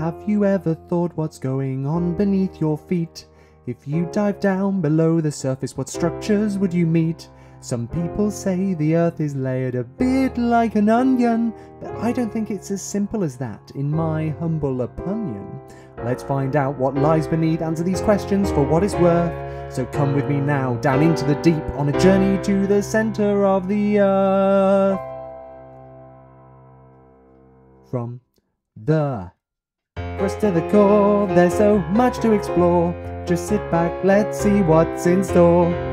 Have you ever thought what's going on beneath your feet? If you dive down below the surface, what structures would you meet? Some people say the earth is layered a bit like an onion, but I don't think it's as simple as that, in my humble opinion. Let's find out what lies beneath, answer these questions for what it's worth. So come with me now, down into the deep, on a journey to the center of the earth. From the crust to the core, there's so much to explore. Just sit back, let's see what's in store.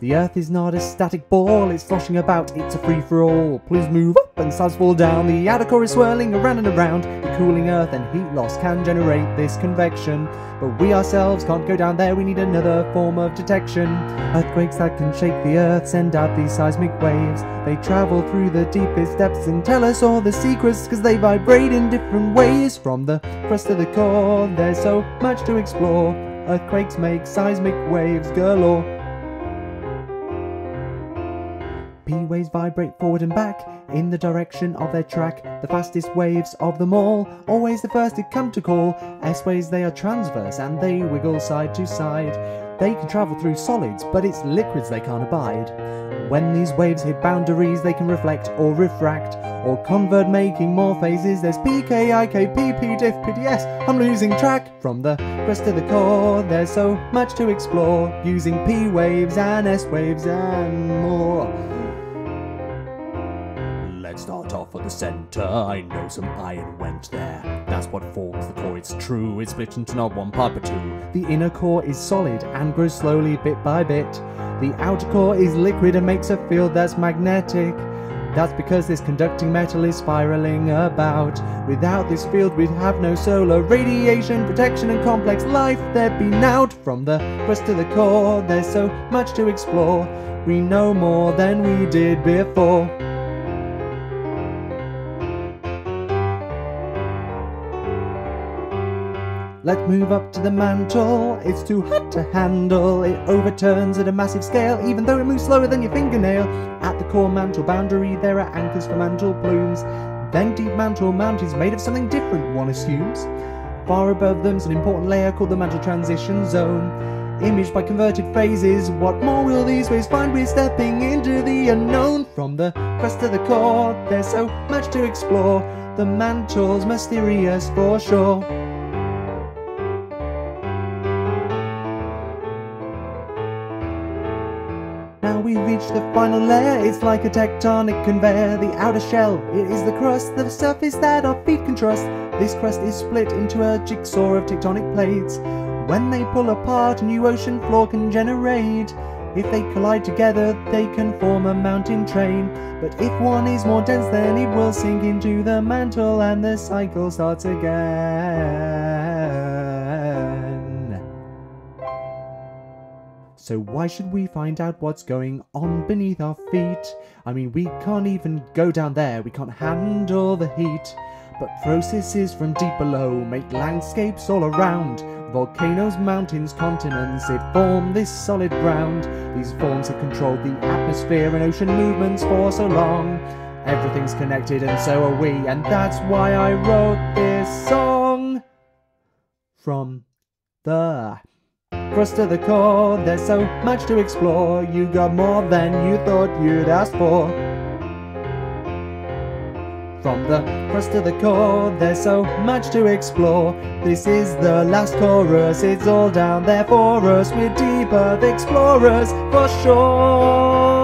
The earth is not a static ball, it's sloshing about, it's a free for all. Plumes move up and slabs fall down, the outer core is swirling around and around. The cooling earth and heat loss can generate this convection. But we ourselves can't go down there, we need another form of detection. Earthquakes that can shake the earth send out these seismic waves. They travel through the deepest depths and tell us all the secrets, cause they vibrate in different ways. From the crust to the core, there's so much to explore. Earthquakes make seismic waves galore. P waves vibrate forward and back in the direction of their track. The fastest waves of them all, always the first to come to call. S waves they are transverse and they wiggle side to side. They can travel through solids, but it's liquids they can't abide. When these waves hit boundaries, they can reflect or refract or convert, making more phases. There's PKIKP, Pdiff, PDS. I'm losing track from the crust to the core. There's so much to explore using P waves and S waves and more. Let's start off at the center. I know some iron went there. That's what forms the core. It's true. It's split into not one part but two. The inner core is solid and grows slowly bit by bit. The outer core is liquid and makes a field that's magnetic. That's because this conducting metal is spiraling about. Without this field, we'd have no solar radiation, protection, and complex life. There'd be out from the crust to the core. There's so much to explore. We know more than we did before. Let's move up to the mantle. It's too hot to handle. It overturns at a massive scale, even though it moves slower than your fingernail. At the core mantle boundary, there are anchors for mantle plumes. Then deep mantle mount is made of something different, one assumes. Far above them's an important layer called the mantle transition zone. Imaged by converted phases, what more will these waves find? We're stepping into the unknown. From the crust to the core, there's so much to explore. The mantle's mysterious for sure. Now we reach the final layer, it's like a tectonic conveyor. The outer shell, it is the crust, the surface that our feet can trust. This crust is split into a jigsaw of tectonic plates. When they pull apart, a new ocean floor can generate. If they collide together, they can form a mountain train. But if one is more dense, then it will sink into the mantle and the cycle starts again. So why should we find out what's going on beneath our feet? I mean, we can't even go down there, we can't handle the heat. But processes from deep below make landscapes all around. Volcanoes, mountains, continents, they form this solid ground. These forms have controlled the atmosphere and ocean movements for so long. Everything's connected and so are we, and that's why I wrote this song. From the crust to the core, there's so much to explore. You got more than you thought you'd ask for. From the crust to the core, there's so much to explore. This is the last chorus, it's all down there for us. We're deep earth explorers for sure.